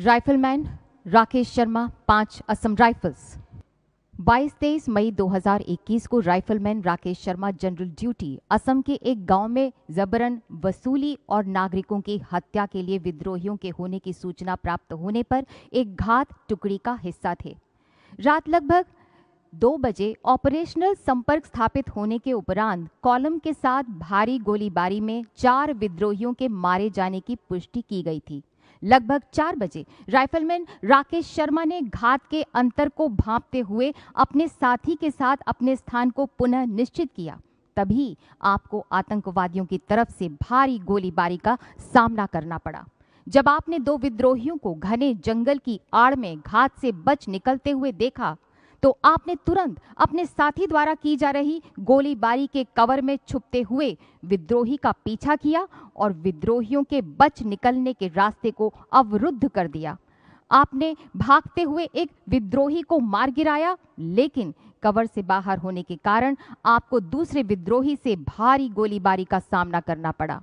Rifleman Rakesh Sharma, पाँच Assam rifles. 22-23 मई 2021 को rifleman Rakesh Sharma general duty Assam के एक गाँव में जबरन वसूली और नागरिकों की हत्या के लिए विद्रोहियों के होने की सूचना प्राप्त होने पर एक घात टुकड़ी का हिस्सा थे। रात लगभग दो बजे ऑपरेशनल संपर्क स्थापित होने के उपरांत कॉलम के साथ भारी गोलीबारी में चार विद्रोहियों के मारे जाने की पुष्टि की गई थी। लगभग चार बजे, राइफलमैन राकेश शर्मा ने घात के अंतर को भांपते हुए अपने साथी के साथ अपने स्थान को पुनः निश्चित किया। तभी आपको आतंकवादियों की तरफ़ से भारी गोलीबारी का सामना करना पड़ा। जब आपने दो विद्रोहियों को घने जंगल की आड़ में घात से बच निकलते हुए देखा तो आपने तुरंत अपने साथी द्वारा की जा रही गोलीबारी के कवर में छुपते हुए विद्रोही का पीछा किया और विद्रोहियों के बच निकलने के रास्ते को अवरुद्ध कर दिया। आपने भागते हुए एक विद्रोही को मार गिराया, लेकिन कवर से बाहर होने के कारण आपको दूसरे विद्रोही से भारी गोलीबारी का सामना करना पड़ा।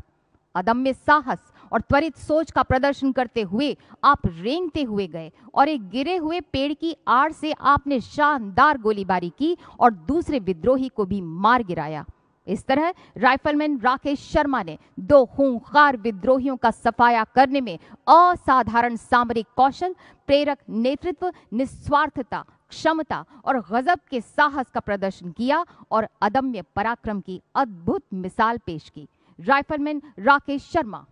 अदम्य साहस और त्वरित सोच का प्रदर्शन करते हुए आप रेंगते हुए गए और एक गिरे हुए पेड़ की आड़ से आपने शानदार गोलीबारी की और दूसरे विद्रोही को भी मार गिराया। इस तरह राइफलमैन राकेश शर्मा ने दो खूंखार विद्रोहियों का सफाया करने में असाधारण सामरिक कौशल, प्रेरक नेतृत्व, निस्वार्थता, क्षमता और गजब के साहस का प्रदर्शन किया और अदम्य पराक्रम की अद्भुत मिसाल पेश की। राइफलमैन राकेश शर्मा।